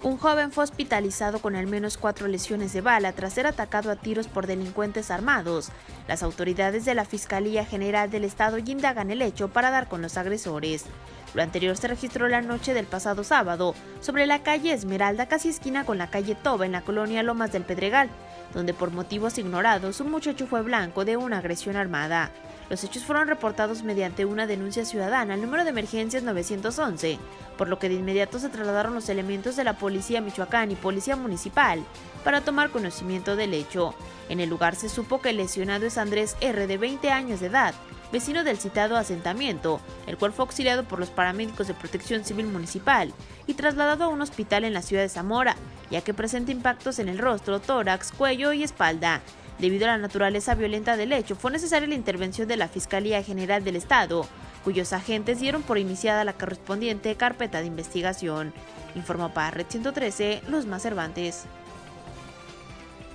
Un joven fue hospitalizado con al menos cuatro lesiones de bala tras ser atacado a tiros por delincuentes armados. Las autoridades de la Fiscalía General del Estado indagan el hecho para dar con los agresores. Lo anterior se registró la noche del pasado sábado sobre la calle Esmeralda, casi esquina con la calle Toba en la colonia Lomas del Pedregal, donde por motivos ignorados un muchacho fue blanco de una agresión armada. Los hechos fueron reportados mediante una denuncia ciudadana al número de emergencias 911, por lo que de inmediato se trasladaron los elementos de la Policía Michoacán y Policía Municipal para tomar conocimiento del hecho. En el lugar se supo que el lesionado es Andrés R. de 20 años de edad, vecino del citado asentamiento, el cual fue auxiliado por los paramédicos de Protección Civil Municipal y trasladado a un hospital en la ciudad de Zamora, ya que presenta impactos en el rostro, tórax, cuello y espalda. Debido a la naturaleza violenta del hecho, fue necesaria la intervención de la Fiscalía General del Estado, cuyos agentes dieron por iniciada la correspondiente carpeta de investigación. Informó para Red 113, Luz Más Cervantes.